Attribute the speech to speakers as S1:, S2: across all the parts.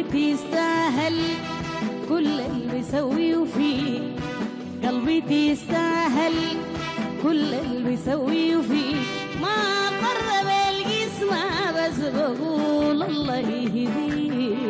S1: قلبك يستاهل كل اللي بسويه فيه قلبي يستاهل كل اللي بسويه فيه ما قرب الجسم بس بقول الله يهديه.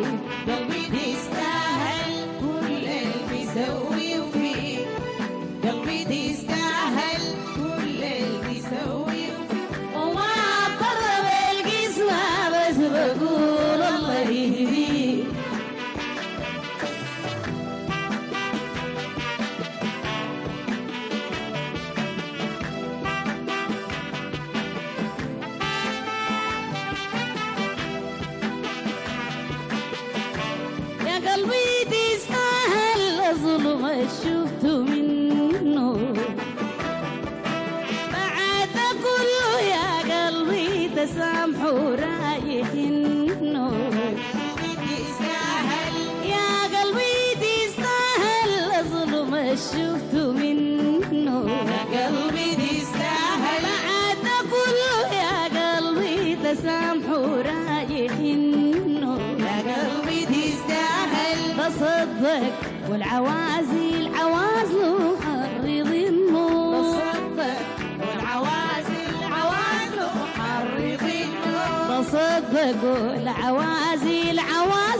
S1: صدق والعوازي العوازل حرض النور بصدق والعوازي العوازل حرض النور بصدق والعوازي العوازل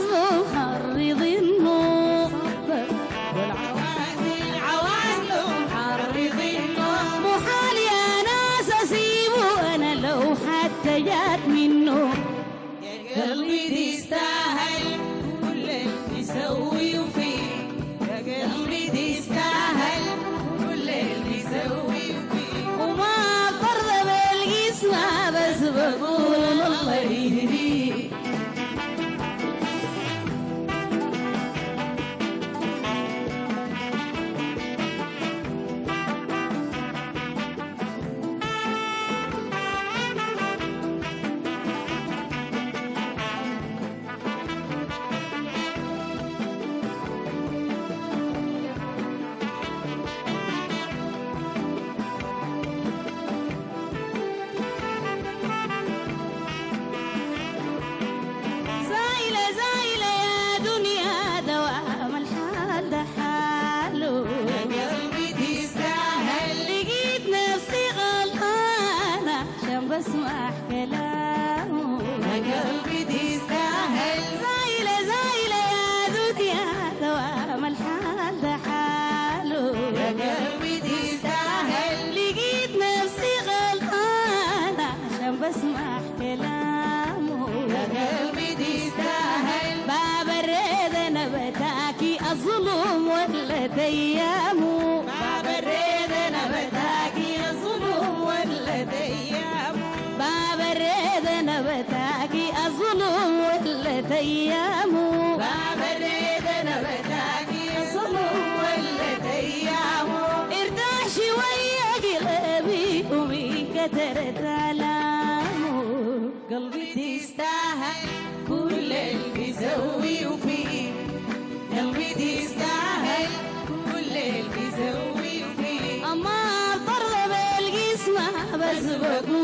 S1: الظلم ولت أيامه
S2: ما بريد أنا بتاكي أظلم ولا أيامه
S1: ما بريد أنا بتاكي أظلم ولا أيامه
S2: ما بريد أنا بتاكي الظلم ولت أيامه
S1: ارتاح شوية قلبي ومن كترت آلامه قلبي
S2: تستاهل كل اللي بيسوي
S1: وفي Sivaguna.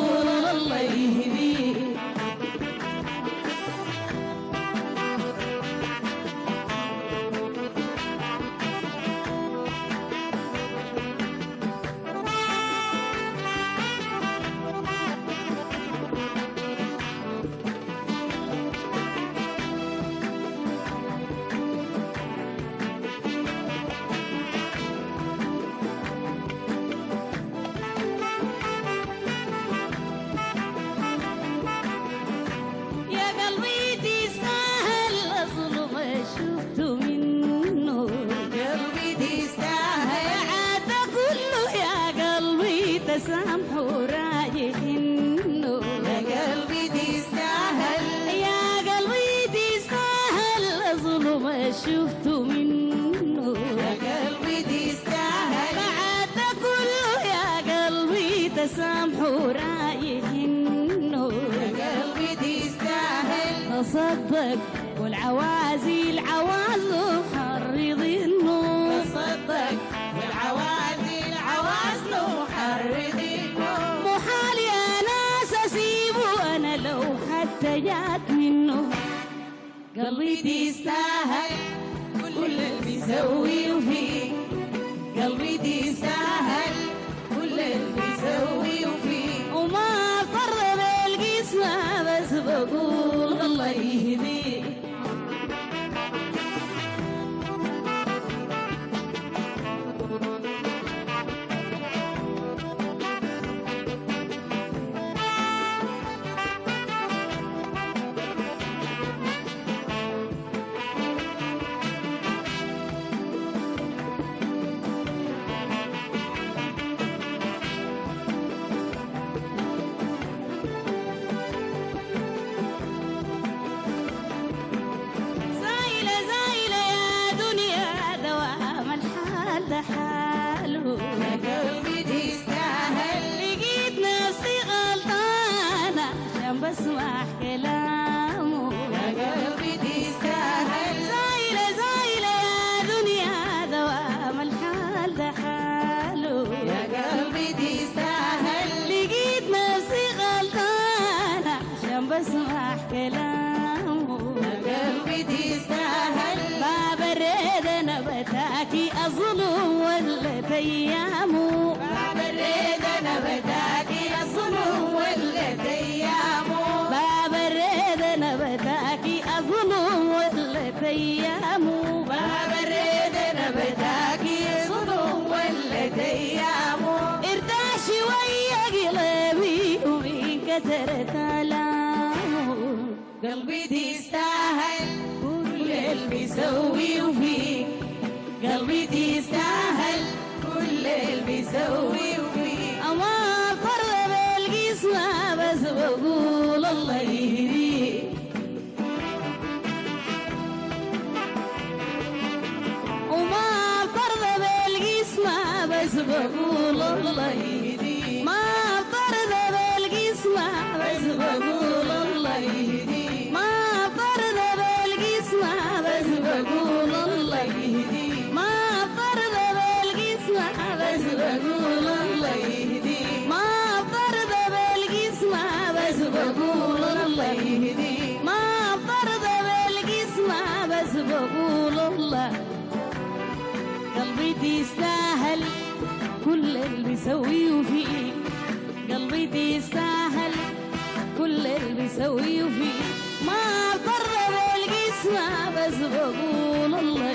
S1: قلبي
S2: بيستاهل كل اللي بيسويه فيه.
S1: كلامه
S2: قلبي تستاهل
S1: باب الريد أنا بتاكي أظلم ولا ايامه
S2: باب الريد أنا بداكي اصنم ولا ايامه
S1: باب الريد أنا بتاكي أظلم ولا ايامه
S2: باب الريد أنا بداكي صنم ولا ايامه
S1: ارتاح شوية قلبي ومن كثرة
S2: بيسوي فيك قلبي تستاهل. كل اللي بيسوي فيك
S1: أما فرض بالقسمة بس بقول الله يهديك وما فرض بالقسمة بس بقول الله يهديك بقول الله يهديك ما فرض بالقسمة بس بقول الله يهديك ما فرض بالقسمة بس بقول الله قلبي تستاهل كل اللي بيسويه فيك قلبي تستاهل كل اللي بيسويه فيك ما قرب القسمة بس بقول الله